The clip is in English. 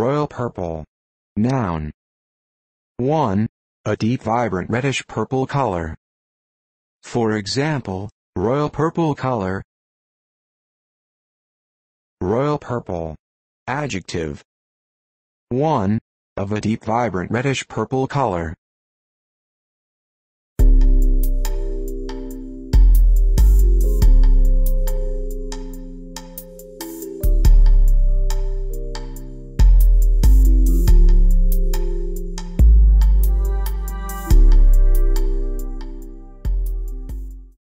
Royal purple. Noun. 1. A deep vibrant reddish purple color. For example, royal purple color. Royal purple. Adjective. 1. Of a deep vibrant reddish purple color.